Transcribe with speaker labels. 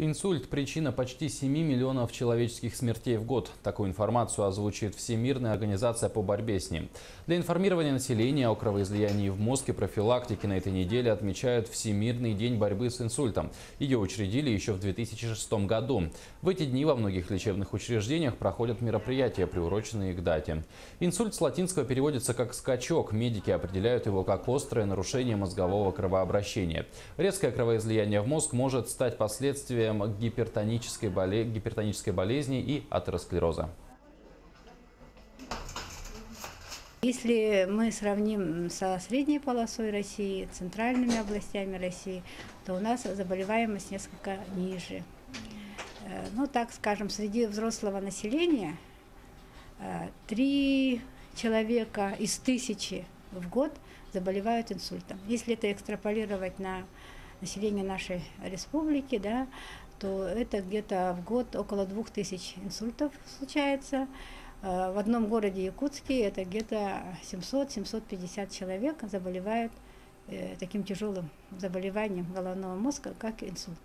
Speaker 1: Инсульт – причина почти 7 миллионов человеческих смертей в год. Такую информацию озвучивает Всемирная организация по борьбе с ним. Для информирования населения о кровоизлиянии в мозг и профилактике на этой неделе отмечают Всемирный день борьбы с инсультом. Ее учредили еще в 2006 году. В эти дни во многих лечебных учреждениях проходят мероприятия, приуроченные к дате. Инсульт с латинского переводится как «скачок». Медики определяют его как острое нарушение мозгового кровообращения. Резкое кровоизлияние в мозг может стать последствием гипертонической, боле... гипертонической болезни и атеросклероза.
Speaker 2: Если мы сравним со средней полосой России, центральными областями России, то у нас заболеваемость несколько ниже. Э, Ну, так скажем, среди взрослого населения э, три человека из тысячи в год заболевают инсультом. Если это экстраполировать на население нашей республики, да, то это где-то в год около двух тысяч инсультов случается. Э, В одном городе Якутске это где-то 700-750 человек заболевают э, таким тяжелым заболеванием головного мозга, как инсульт.